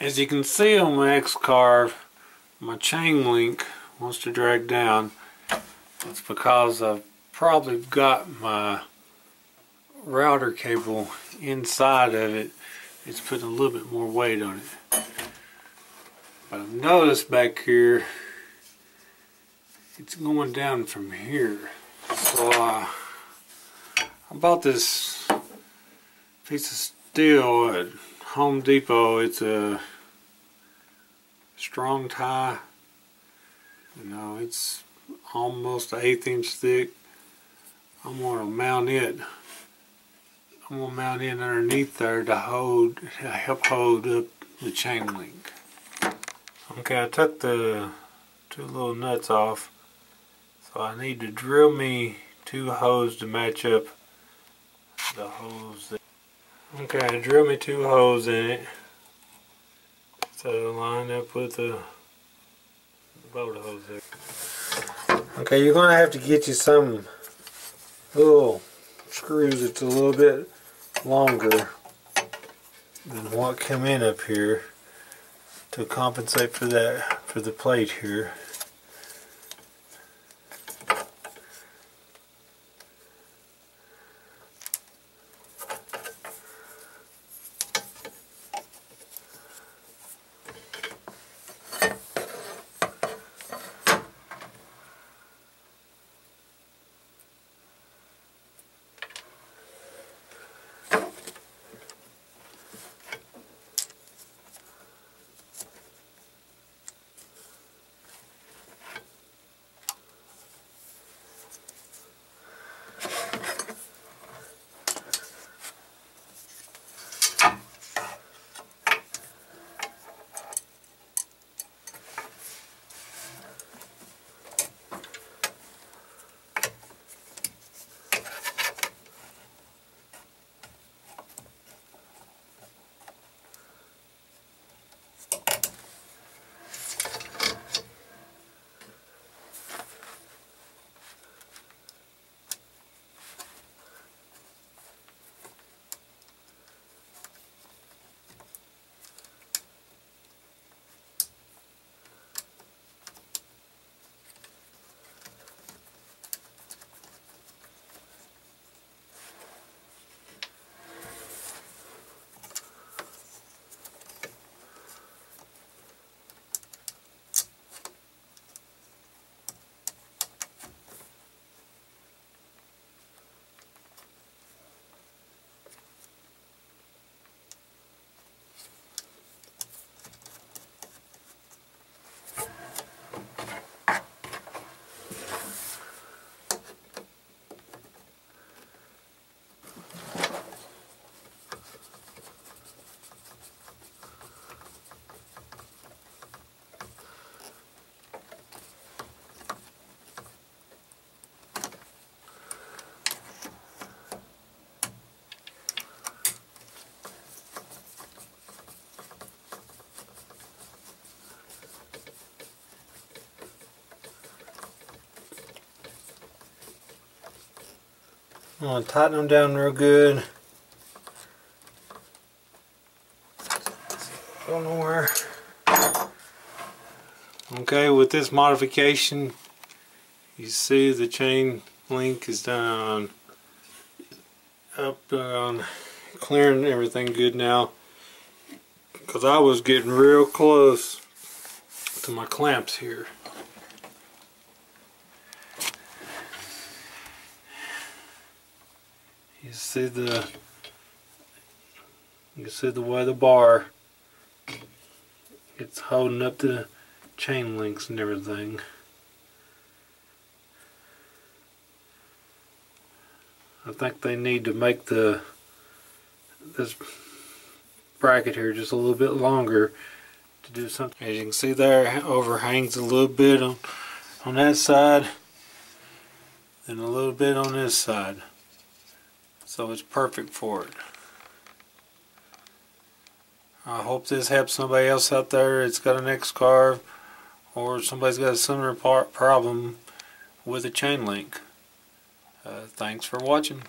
As you can see on my X-Carve, my chain link wants to drag down. It's because I've probably got my router cable inside of it. It's putting a little bit more weight on it. But I've noticed back here, it's going down from here. So uh, I bought this piece of steel at Home Depot. It's a Strong-Tie. You know, it's almost an eighth inch thick. I'm going to mount it. I'm going to mount it underneath there to hold, to help hold up the chain link. Okay, I took the two little nuts off. So I need to drill me two holes to match up the holes. Okay, I drill me two holes in it. So line up with the bolt hose there. Okay, you're gonna have to get you some little screws that's a little bit longer than what come in up here to compensate for that for the plate here. I'm going to tighten them down real good. Don't Go nowhere. Okay, with this modification, you see the chain link is down up on clearing everything good now because I was getting real close to my clamps here. You see the you see the way the bar it's holding up the chain links and everything. I think they need to make the this bracket here just a little bit longer to do something. As you can see there, overhangs a little bit on on that side and a little bit on this side so it's perfect for it. I hope this helps somebody else out there that's got an X-Carve or somebody's got a similar problem with a chain link. Uh, thanks for watching.